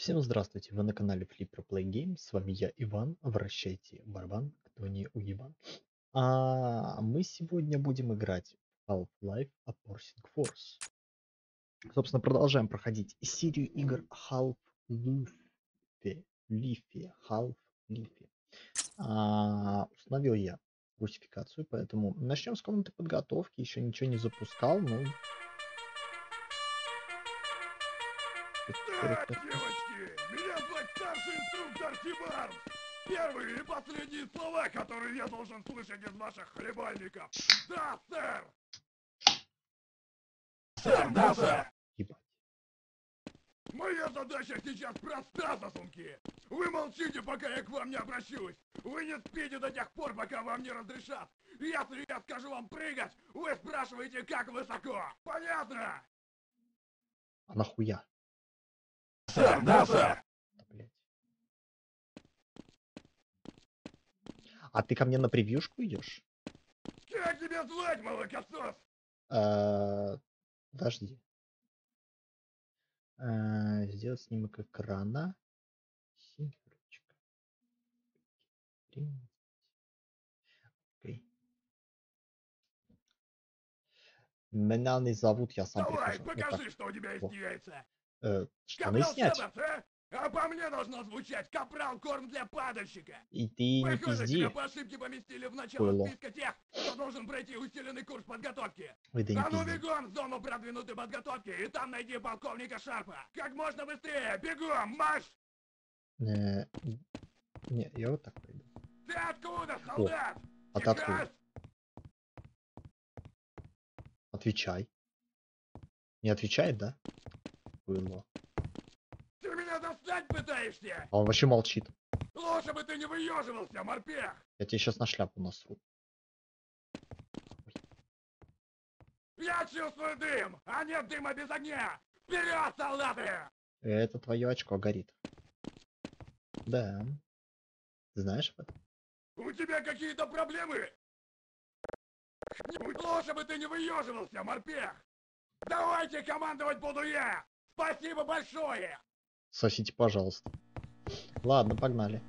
Всем здравствуйте, вы на канале Flipper Play Games, с вами я, Иван, вращайте барабан, кто не уебан. А мы сегодня будем играть в Half-Life Opposing Force. Собственно, продолжаем проходить серию игр Half-Life. Лифе, Half-Life. А, установил я русификацию, поэтому начнем с комнаты подготовки, еще ничего не запускал, но... Так, девочки, меня зовут старший инструктор Тибарс. Первые и последние слова, которые я должен слышать из ваших хлебальников. Да, сэр! Сэр, да, сэр! Ебать. Моя задача сейчас проста, засунки! Вы молчите, пока я к вам не обращусь! Вы не спите до тех пор, пока вам не разрешат! Если я скажу вам прыгать, вы спрашиваете, как высоко! Понятно? А нахуя? Сэр, да, сэр! А ты ко мне на превьюшку идешь? Как тебя звать, молокосос? Э, Подожди. Э, Сделать снимок экрана. Меня не зовут, я сам Давай, прихожу. Покажи, что у тебя есть яйца! Э, штаны Капрал снять? А? А по мне должно звучать Капрал корм для падальщика. И ты не Похоже, пизди. тебя по ошибке поместили в начало Хуйло. списка тех, кто должен пройти усиленный курс подготовки. Ой, да не а ну пизди. бегом в зону продвинутой подготовки, и там найди полковника Шарпа. Как можно быстрее, бегом, марш! Э, Не, я вот так пойду. Ты откуда, солдат? А ты откуда? Техас? Отвечай. Не отвечает, да? Было. Ты меня достать пытаешься? А он вообще молчит. Лучше бы ты не выеживался, морпех! Я тебе сейчас на шляпу насру. Я чувствую дым, а нет дыма без огня! Вперед, солдаты! Это твое очко горит. Да. Знаешь об этом? У тебя какие-то проблемы? Лучше бы ты не выеживался, морпех! Давайте командовать буду я! Спасибо большое! Сосите, пожалуйста. Ладно, погнали.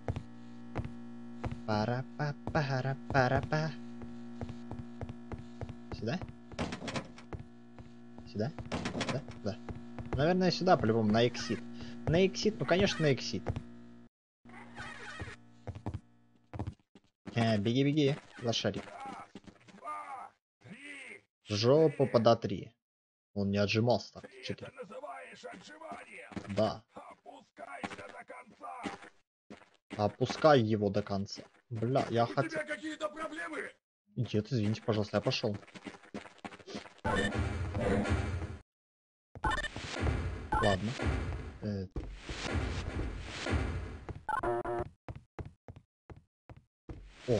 пара па пара пара па Сюда? Сюда? Да? Да. Наверное, сюда, по-любому, на эксит. На эксит? Ну, конечно, на эксит. Э, беги, беги, лошарик. В жопу подотри. Он не отжимался так. Ты Четыре. Называешь отжиманием? Да. Опускайся до конца! Опускай его до конца. Бля, я У хотел... тебя какие-то проблемы? Нет, извините, пожалуйста, я пошел. Ладно. Э, О,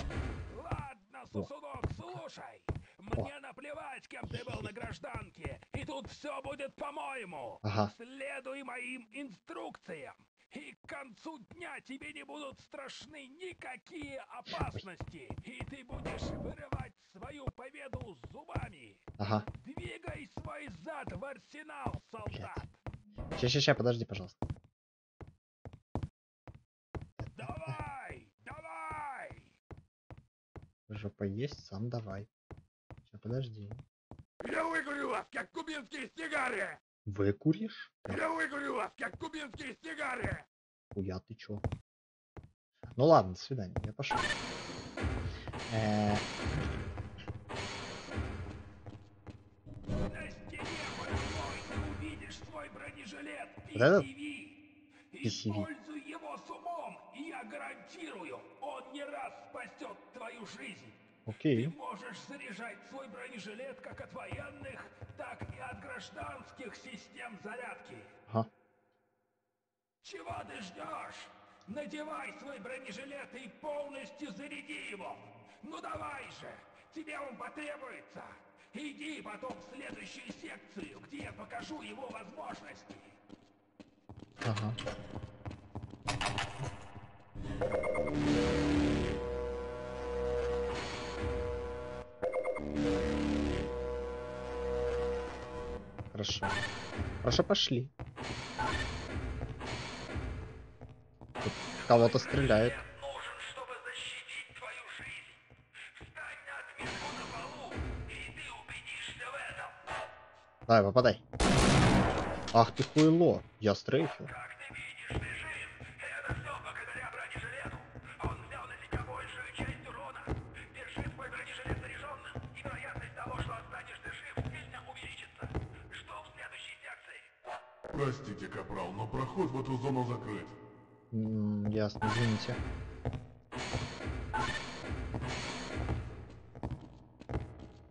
Ладно, сосунок, слушай. Мне наплевать, кем ты был на гражданке. И тут все будет по-моему. ага. Следуй моим инструкциям. И к концу дня тебе не будут страшны никакие опасности. И ты будешь вырывать свою победу зубами. Ага. Двигай свой зад в арсенал, солдат. Ща, ща, ща, подожди, пожалуйста. Давай, давай. Жопа есть, сам давай. Ща, подожди. Я выкурю вас, как кубинские сигары! Выкуришь? Я выкурю вас, как кубинские сигары! Хуя ты чё? Ну ладно, до свидания, я пошел. Э, бронежилет Вот этот? Используй его с умом, и я гарантирую, он не раз спасет твою жизнь. Ты окей. можешь заряжать свой бронежилет как от военных, так и от гражданских систем зарядки. Ага. Чего ты ждешь? Надевай свой бронежилет и полностью заряди его. Ну давай же, тебе он потребуется. Иди потом в следующую секцию, где я покажу его возможности. Ага. Хорошо. Хорошо, пошли. кого-то стреляет. Давай, попадай. Ах ты хуйло, я стрейфил. Извините.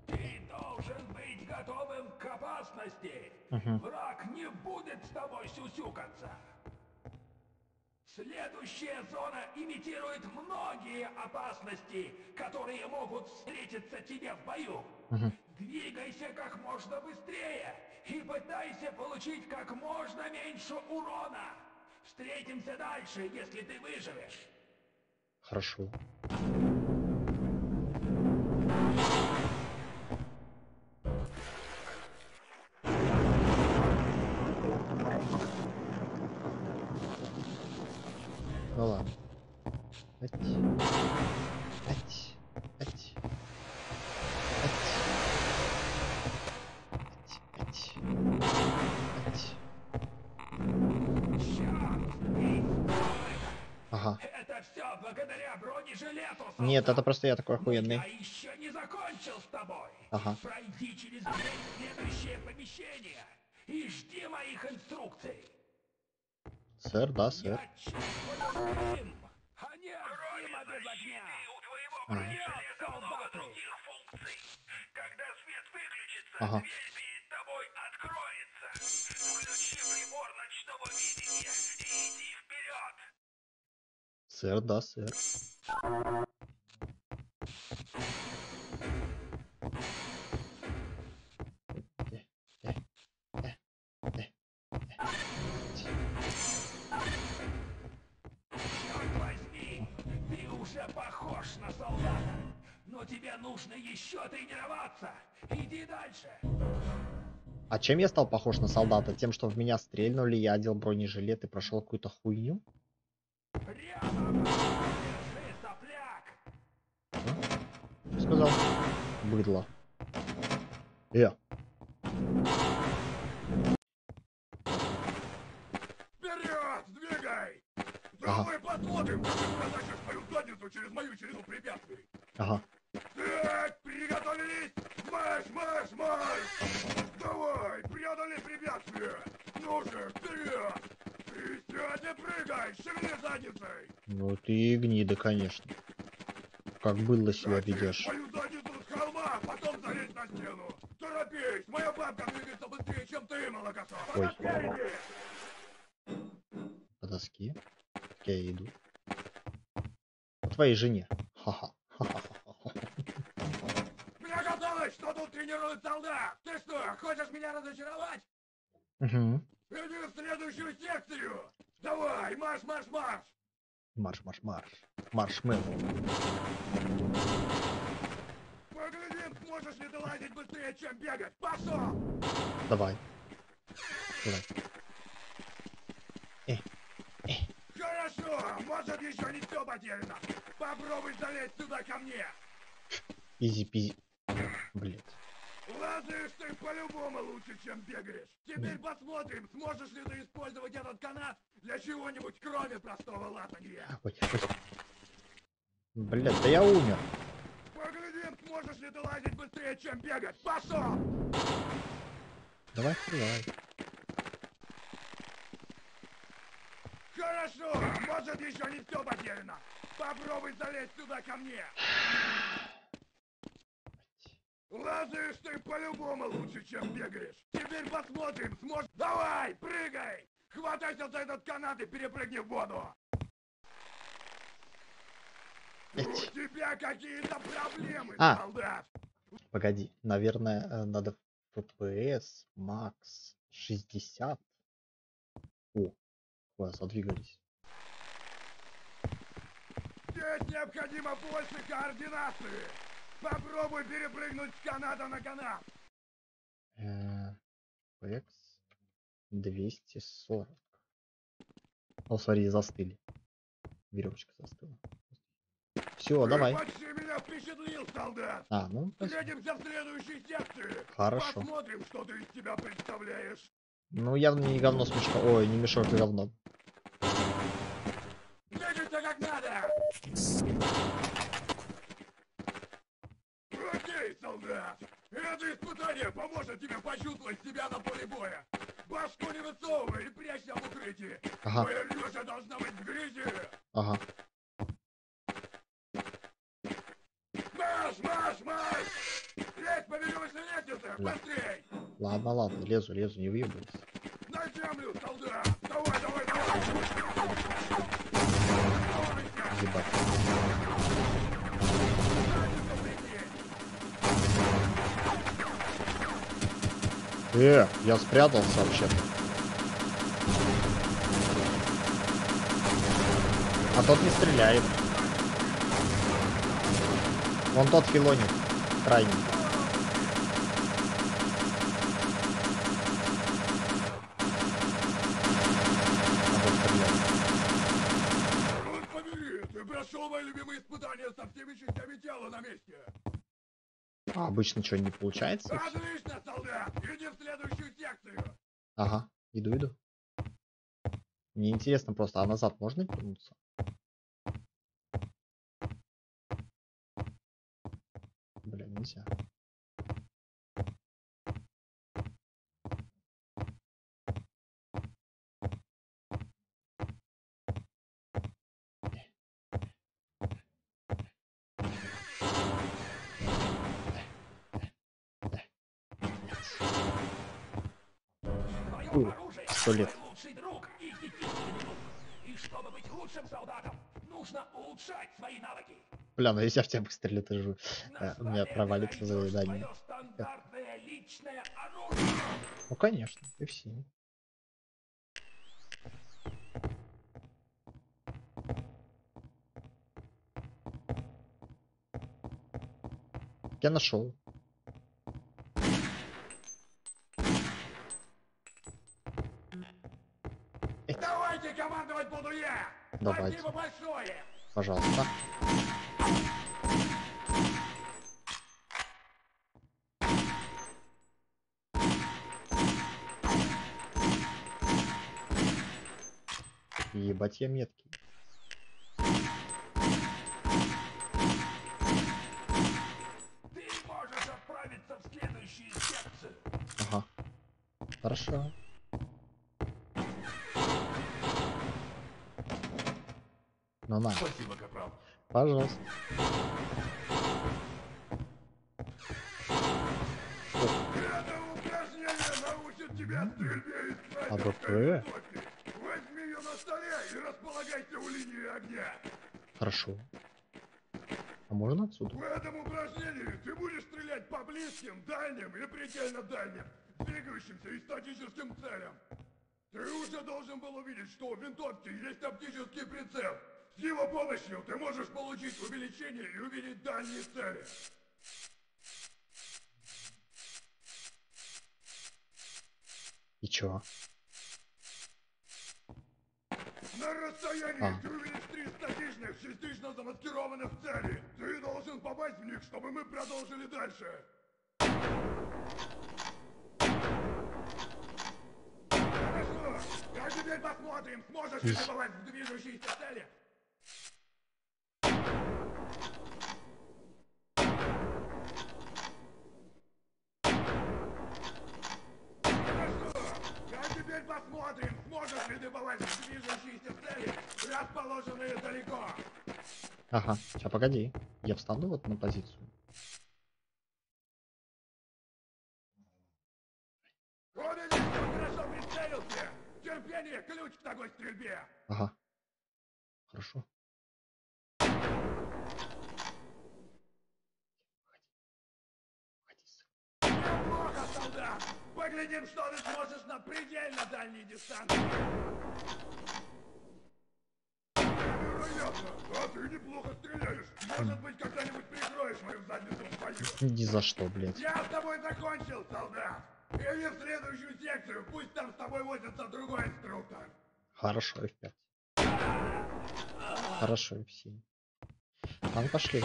Ты должен быть готовым к опасности. Мгм. Враг не будет с тобой сюсюкаться. Следующая зона имитирует многие опасности, которые могут встретиться тебе в бою. Мгм. Двигайся как можно быстрее и пытайся получить как можно меньше урона. Встретимся дальше, если ты выживешь. Хорошо. Нет, это просто я такой охуенный. Я еще не закончил с тобой. Ага. Пройди через следующее помещение и жди моих инструкций. Сэр, да, сэр. А Ага. Ага. Сэр, да, сэр. Нужно еще тренироваться. Иди дальше. А чем я стал похож на солдата? Тем, что в меня стрельнули, я одел бронежилет и прошел какую-то хуйню? Сказал. Быдло. Э, Вперед! Двигай! Ага. Давай посмотрим, как ты протащишь свою задницу через мою череду препятствий. ага. Так, приготовились! Марш, марш, марш! Давай, преодоли препятствие! Ну же, вперед! И сядь и прыгай! Шевели задницей! Ну ты и гнида, конечно. Как было себя ведешь. Ой. По доске. Я иду. По твоей жене. Ха-ха. Мне казалось, что тут тренируют солдат! Ты что, хочешь меня разочаровать? Мгм. Иди в следующую секцию! Давай, марш, марш, марш! Марш, марш, марш. Маршмеллоу. Поглядим, сможешь ли ты лазить быстрее, чем бегать! Пошел! Давай. Давай. Хорошо, может еще не все потеряно! Попробуй залезть сюда ко мне! Easy-peasy. Блин. Лазаешь ты по-любому лучше, чем бегаешь! Теперь посмотрим, сможешь ли ты использовать этот канат для чего-нибудь, кроме простого ой. Блядь, да я умер. Поглядим, сможешь ли ты лазить быстрее, чем бегать! Пошел! Давай, давай. Хорошо, может еще не все потеряно! Попробуй залезть сюда ко мне! Лазаешь ты по-любому лучше, чем бегаешь. Теперь посмотрим, сможешь... Давай, прыгай! Хватайся за этот канат и перепрыгни в воду! У Эть. тебя какие-то проблемы, А. солдат! Погоди, наверное, э, надо FPS Max 60. О, класс, двигались. Здесь необходимо больше координации! Попробуй перепрыгнуть с каната на канат! Э, FPS 240. О, смотри, застыли. Веревочка застыла. Все, давай. Ты почти меня впечатлил, солдат! А, ну. Встретимся в следующей секции! Хорошо. Посмотрим, что ты из себя представляешь! Ну, явно не говно с мешка. Ой, не мешок, а говно. Двигайся как надо! Окей, солдат! Это испытание поможет тебе почувствовать себя на поле боя! Башку не высовывай и прячься в укрытии! Ага, Твоя Лёша должна быть в грязи! ага. Марш, марш, марш! Лезь по веревочной лестнице! Быстрей! Ладно, ладно, лезу, лезу, не выебывайся. На землю, солдат! Давай, давай, давай! Ебать. Э, я спрятался вообще. А тот не стреляет. Вон тот филонит. Крайний. А обычно что, не получается? Отлично, солдат! Иди в следующую секцию! Ага, иду, иду. Мне интересно просто, а назад можно вернуться? Бля, нельзя. Свои навыки. Бля, ну если я в тебя выстрелю, ты же... У меня провалится оружие. Ну конечно, и все. Я нашел. Командовать буду я! Давайте. Спасибо большое! Пожалуйста. Ебать я меткий. Ты можешь отправиться в следующую секцию. Ага. Хорошо. Ну на, Спасибо, капрал. пожалуйста. Это упражнение научит тебя стрельбе из АВП? снайперской винтовки. Возьми ее на столе и располагайся у линии огня. Хорошо. А можно отсюда? В этом упражнении ты будешь стрелять по близким, дальним и предельно дальним, двигающимся и статическим целям. Ты уже должен был увидеть, что у винтовки есть оптический прицел. С его помощью ты можешь получить увеличение и увидеть дальние цели. И чё? На расстоянии А. ты увидишь три статичных, частично замаскированных цели. Ты должен попасть в них, чтобы мы продолжили дальше. Хорошо. А теперь посмотрим, сможешь ли ты попасть в движущиеся цели. Хорошо. А теперь посмотрим, в движущиеся цели, расположенные далеко. Ага, сейчас погоди. Я встану вот на позицию. Хорошо прицелился. Терпение – ключ к такой стрельбе. Ага. Хорошо. Поглядим, что ты сможешь на предельно дальней дистанции. Невероятно. А ты неплохо стреляешь. Может быть, когда-нибудь прикроешь мою задницу в бою. Ни за что, блядь. Я с тобой закончил, солдат. Иди в следующую секцию, пусть там с тобой возится другой инструктор. Хорошо, F5. Хорошо, Евсений. А ну пошли.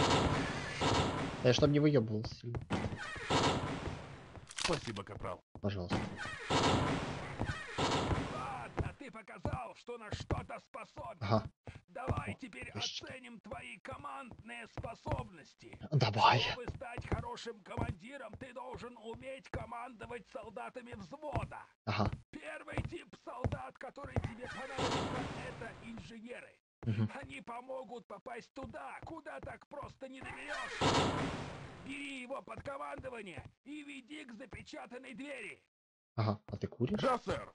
Я чтоб не выебывался сильно. Спасибо, капрал. Пожалуйста. Ладно, ты показал, что на что-то способен. Ага. Давай О, теперь ящики. оценим твои командные способности. Давай. Чтобы стать хорошим командиром, ты должен уметь командовать солдатами взвода. Ага. Первый тип солдат, который тебе понадобится, это инженеры. Мгм. Они помогут попасть туда, куда так просто не доберешься. Бери его под командование и веди к запечатанной двери. Ага. А ты куришь? Да, сэр.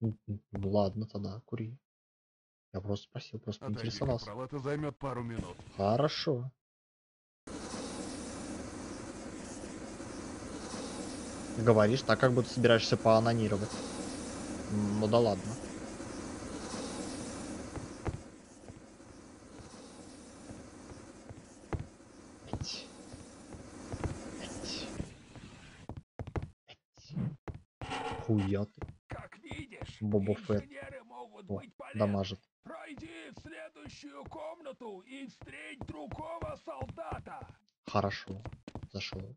Ну ладно, тогда кури. Я просто спросил, просто Отойди, интересовался. капрал, это займет пару минут. Хорошо. Говоришь, так как будто собираешься поанонировать. Ну да ладно. Хуя ты. Как видишь, Боба Фетт. О, быть полезны. дамажит. Пройди в следующую комнату и встреть другого солдата. Хорошо. Зашел.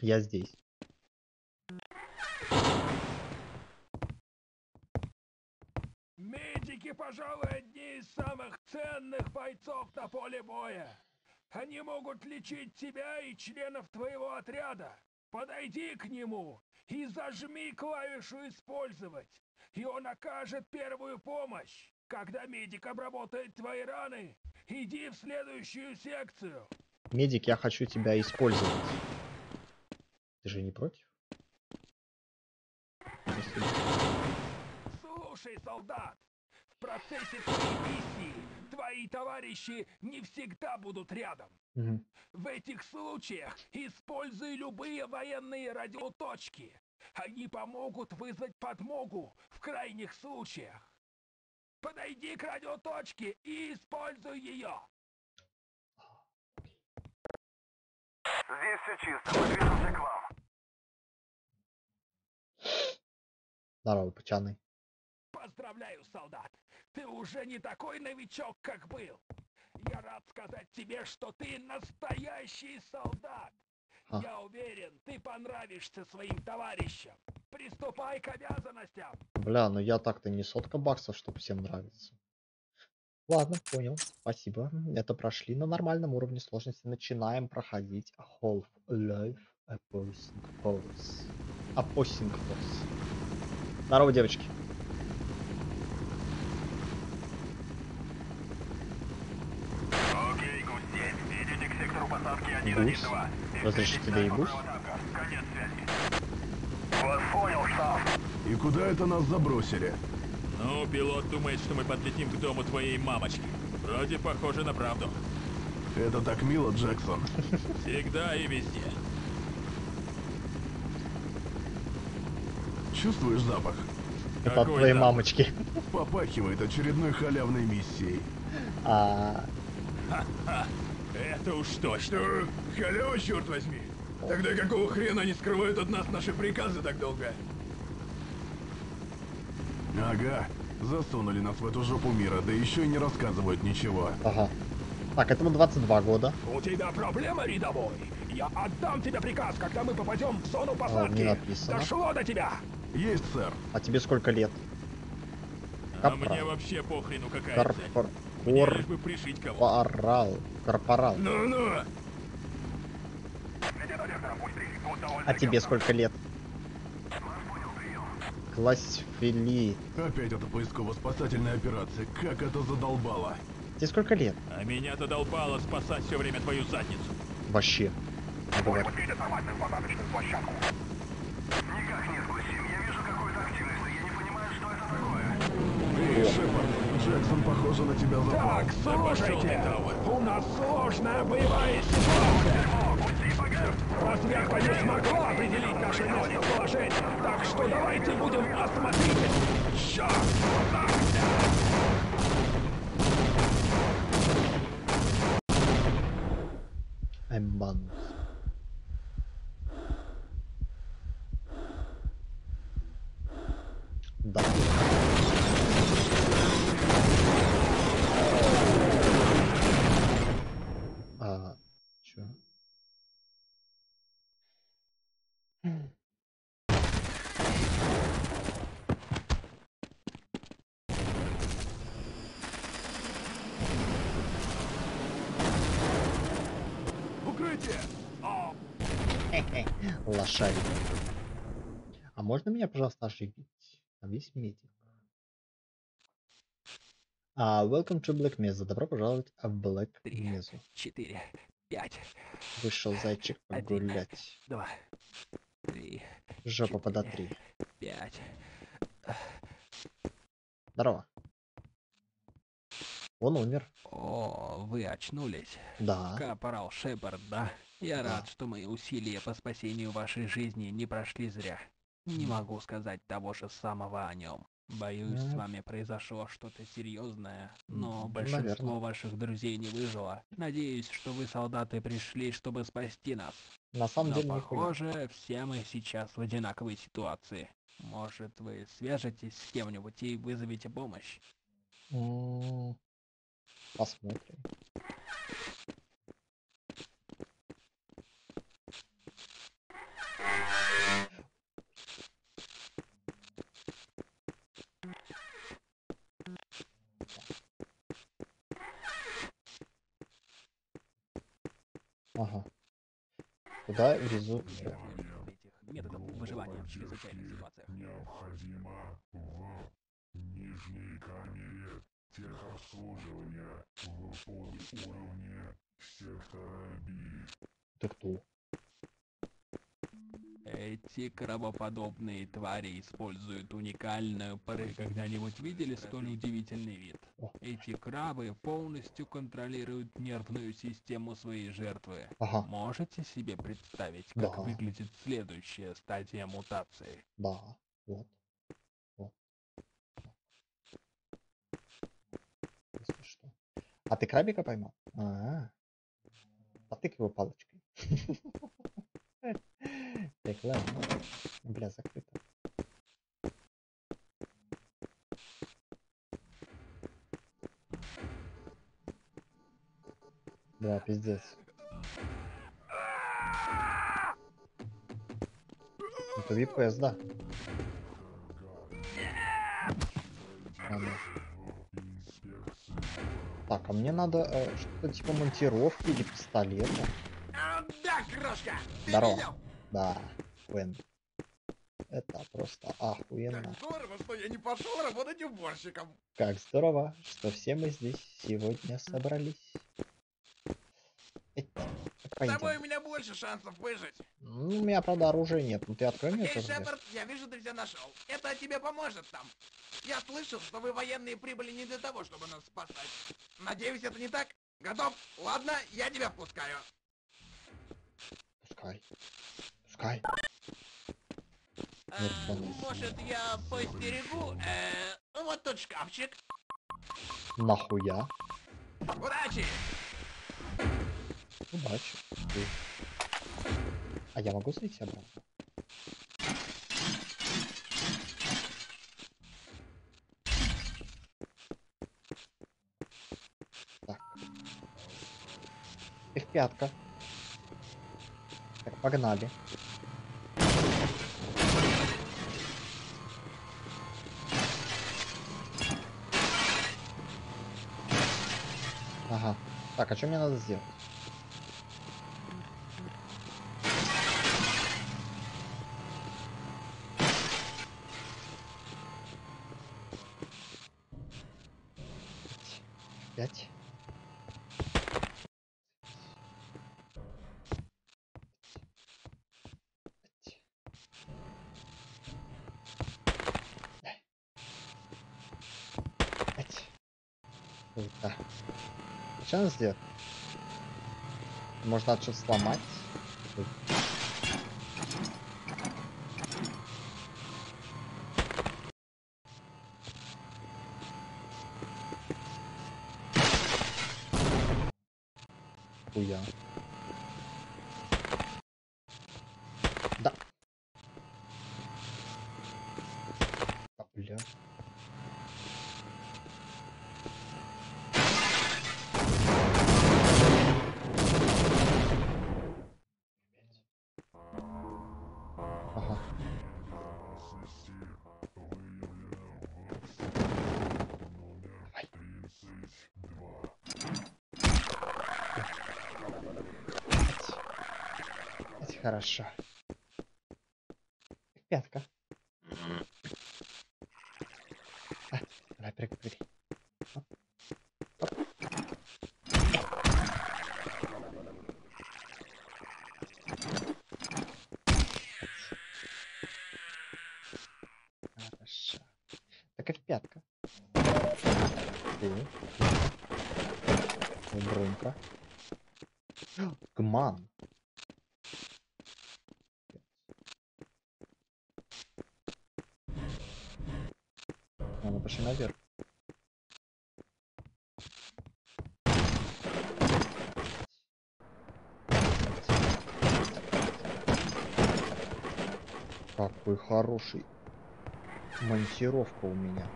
Я здесь. Медики, пожалуй, одни из самых ценных бойцов на поле боя. Они могут лечить тебя и членов твоего отряда. Подойди к нему и зажми клавишу «Использовать», и он окажет первую помощь. Когда медик обработает твои раны, иди в следующую секцию. Медик, я хочу тебя использовать. Ты же не против? Слушай, солдат, в процессе твоей миссии твои товарищи не всегда будут рядом. В этих случаях используй любые военные радиоточки. Они помогут вызвать подмогу в крайних случаях. Подойди к радиоточке и используй ее. Здесь все чисто, мы движемся к вам. Здорово, пацаны. Поздравляю, солдат. Ты уже не такой новичок, как был. Я рад сказать тебе, что ты настоящий солдат. А. Я уверен, ты понравишься своим товарищам. Приступай к обязанностям. Бля, ну я так-то не сотка баксов, чтобы всем нравится. Ладно, понял. Спасибо. Это прошли на нормальном уровне сложности. Начинаем проходить Half-Life Opposing Force. Opposing Force. Здорово, девочки. Окей, гусь Идите к сектору Конец связи. Вас понял, штаб. И куда это нас забросили? Ну, пилот думает, что мы подлетим к дому твоей мамочки. Вроде похоже на правду. Это так мило, Джексон. Всегда и везде. Чувствуешь запах? Это от твоей мамочки. Попахивает очередной халявной миссией. А, Это уж точно. Что? Халява, черт возьми. Тогда какого хрена они скрывают от нас наши приказы так долго? Ага, засунули нас в эту жопу мира, да еще и не рассказывают ничего. ага. Так, этому 22 года. У тебя проблема, рядовой? Я отдам тебе приказ, когда мы попадем в зону посадки. написано. Дошло до тебя. Есть, сэр. А тебе сколько лет? А Капрал. мне вообще похрену какая Кор... цель. Кор... Корпорал. Корпорал. Ну-ну. А тебе сколько лет? Классфили. Опять эта поисково-спасательная операция. Как это задолбало. Тебе сколько лет? А меня-то долбало спасать все время твою задницу. Вообще. Не говори. Никак не сгусим. Я вижу какую-то активность, но я не понимаю, что это такое. Эй, Шепард, Джексон, похоже, на тебя запал. Так, слушайте, у нас сложная боевая ситуация. Разведка не смогла определить наше местоположение, так что давайте будем осмотрительны. Черт, вот так. Эмбан. Да. тебе! О, Лошадь. А можно меня, пожалуйста, оживить? Там есть медик. А, welcome to Black Mesa. Добро пожаловать в Black Три. Mesa. Четыре, пять, Вышел зайчик Один. погулять. два, три, Жопа Четыре. подотри. пять. Здорово. Он умер. О, вы очнулись. Да. Капрал Шепард, да? Я рад, что мои усилия по спасению вашей жизни не прошли зря. Не могу сказать того же самого о нем. Боюсь, с вами произошло что-то серьезное, но большинство наверно. ваших друзей не выжило. Надеюсь, что вы, солдаты, пришли, чтобы спасти нас. На самом Но, деле нихуя. похоже, все мы сейчас в одинаковой ситуации. Может, вы свяжетесь с кем-нибудь и вызовете помощь? Посмотрим. Ага. Куда везут? методов выживания в чрезвычайных ситуациях. Необходимо в нижней камере техобслуживания в подуровне сектора B. Ты кто? Эти крабоподобные твари используют уникальную... Вы когда-нибудь видели столь удивительный вид? Эти крабы полностью контролируют нервную систему своей жертвы. Ага, Можете себе представить, как Да. выглядит следующая стадия мутации? да. Вот. Вот. Что. А ты крабика поймал? А, потык его палочкой. Так, ладно. Бля, закрыто. Да, пиздец. Это VPS, да. Ладно. Так, а мне надо э, что-то типа монтировки или пистолета. а, да, крошка! Здорово. Да, охуенно. Это просто Как охуенно. здорово, что я не пошел работать уборщиком. Как здорово, что все мы здесь сегодня собрались. Эть, С тобой у меня больше шансов выжить. Ну, у меня, правда, оружия нет. Ну ты открой мне дверь. Шепард, я вижу, ты все нашел. Это тебе поможет там. Я слышал, что вы военные прибыли не для того, чтобы нас спасать. Надеюсь, это не так? Готов? Ладно, я тебя впускаю. Пускай. Нет, конечно. может, я постерегу? Э, вот тот шкафчик. Нахуя? Удачи! Удачи. Ты. А я могу зайти обратно? Так. Их пятка. Так, погнали. Ага. Так, а что мне надо сделать? Пять. Пять. Пять. Круто. Что надо сделать? Можно что-то сломать? Хорошо. Пятка. А, давай, прыгай, прыгай. Хорошо. Так и пятка. Ты. Гман. Ладно, пошли наверх. Какой хороший. Монтировка у меня.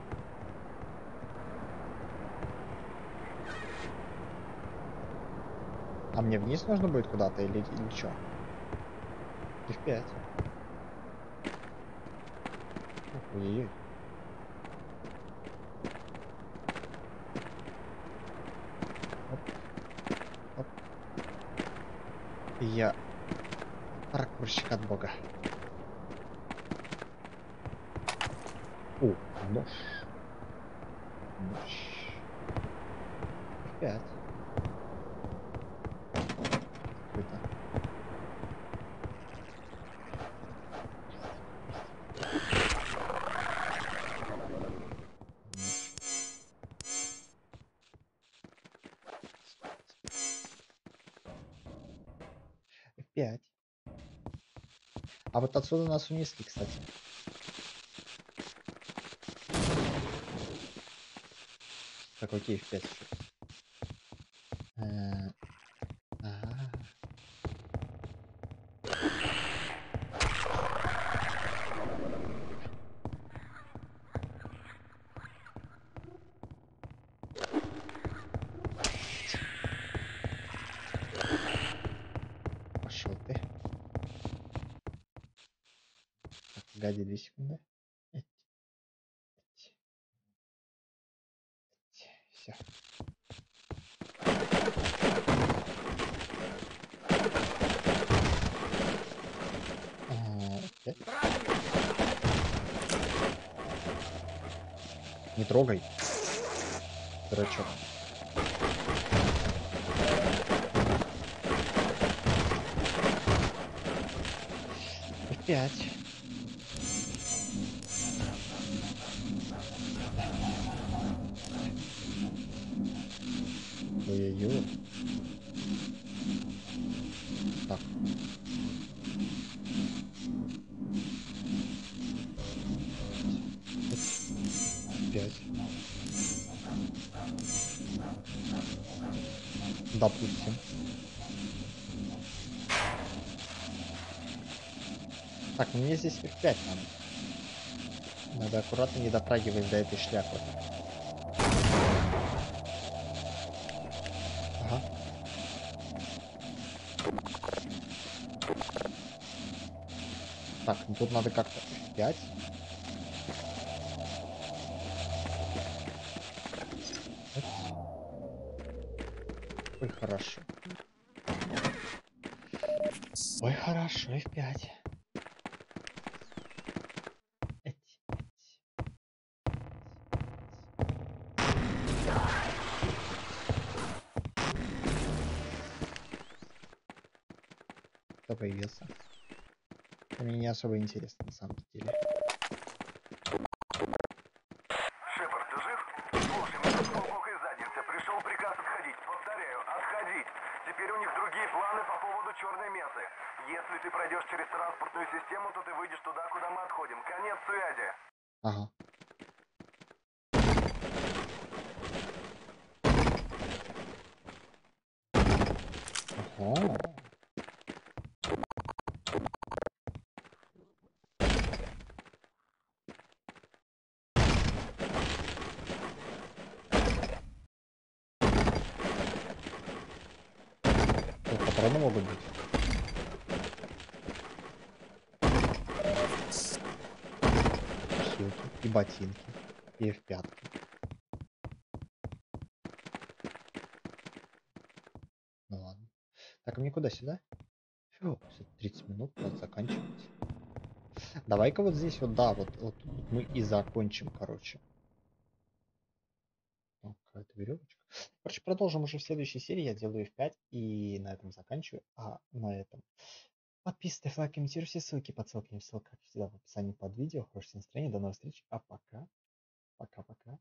А мне вниз нужно будет куда-то или, или что? F5. Ой-ой-ой. Оп. Оп. И Я паркурщик от бога. О, нож. Нож. F5. А вот отсюда нас унесли, кстати. Так, окей, в 5 еще. Э, ага. Пошел ты. Так, погоди, две секунды. Все. Не трогай. Дурачок. Опять. F5 надо. Надо аккуратно не дотрагиваясь до этой шляпы. Ага. Так, ну тут надо как-то F5. Ой, хорошо. Ой, хорошо, F5. Эть, эть. Кто появился? Это мне не особо интересно на самом деле. Шепард, ты жив? Слушай, мы тут глубокой заднице. Пришел приказ отходить. Повторяю, отходить. Теперь у них другие планы по поводу черной месы. Если ты пройдешь через транспортную систему, то ты выйдешь туда, куда мы отходим. Конец связи. Ага. Ого. Тут патроны могут быть. И ботинки. И в пятки. Ну ладно. Так, а мне куда сюда? Кстати, 30 минут надо заканчивать. Давай-ка вот здесь вот, да, вот, вот мы и закончим, короче. Какая-то веревочка. Короче, продолжим уже в следующей серии. Я делаю F5 и на этом заканчиваю. А на этом подписывайтесь, лайк, комментируй все ссылки по ссылкам, ссылка, как всегда, в описании под видео. Хорошего настроения, до новых встреч, а пока, пока-пока.